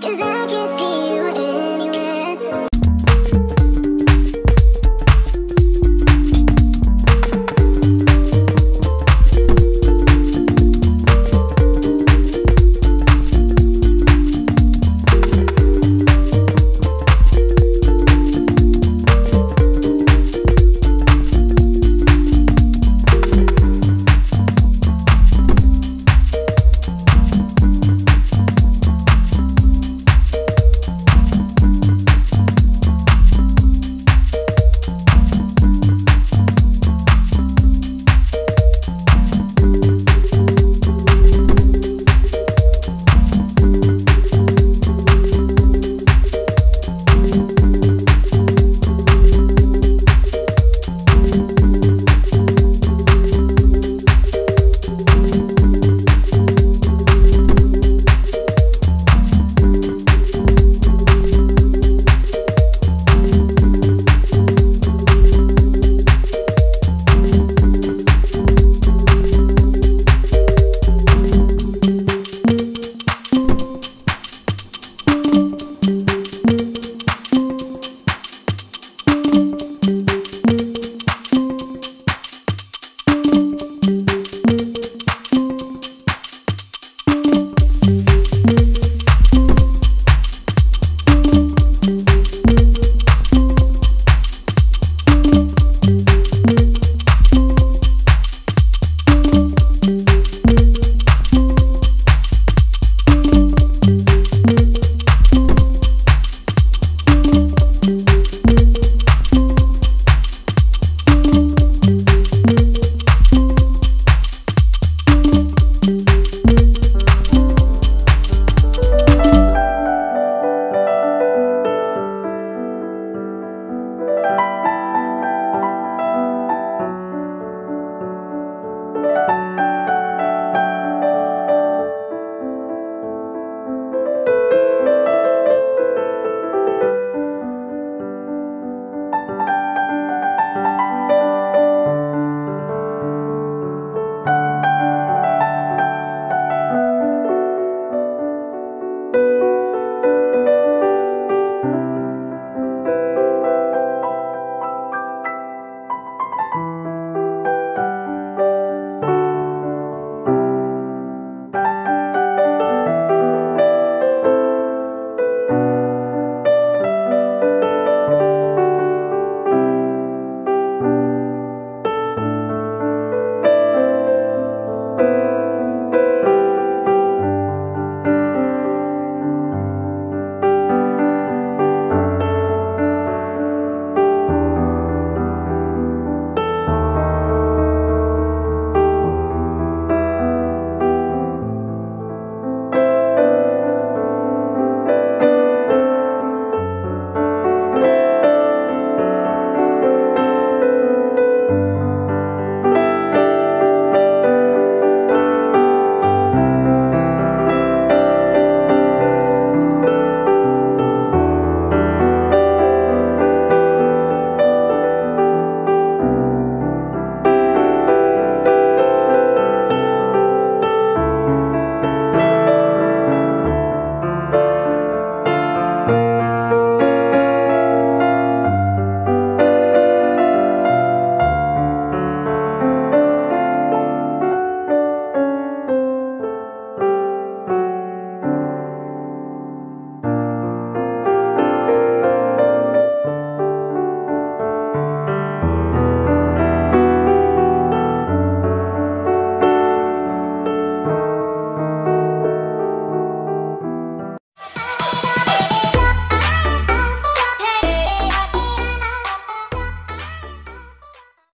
Cause I